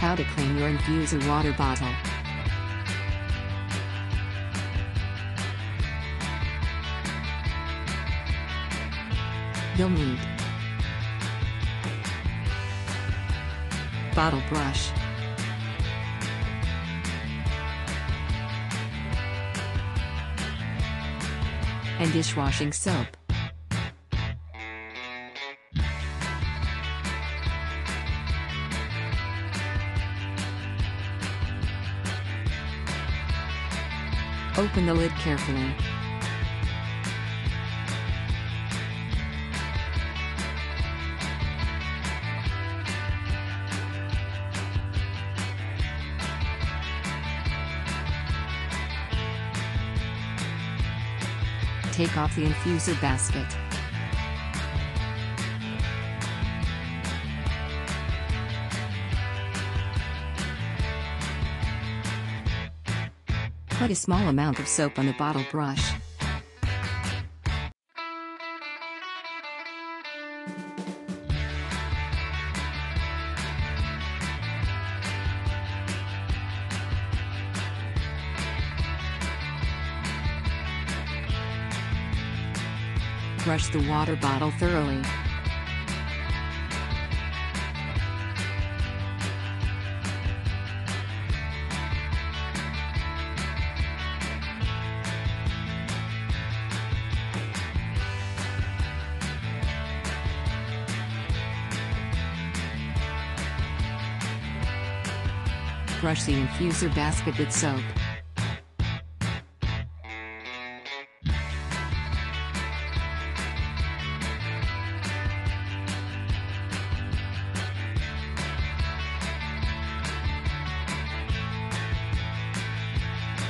How to clean your infuser water bottle. You'll need bottle brush, and dishwashing soap. Open the lid carefully. Take off the infuser basket. Put a small amount of soap on the bottle brush. Brush the water bottle thoroughly. Brush the infuser basket with soap.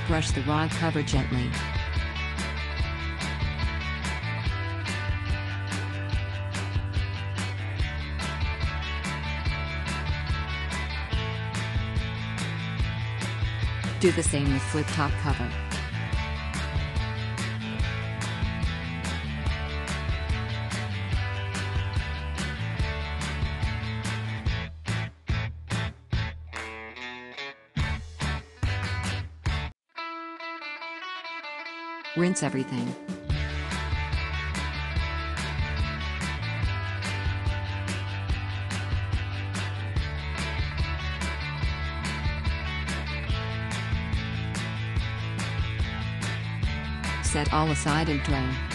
Brush the rod cover gently. Do the same with flip top cover. Rinse everything. Set all aside and drain.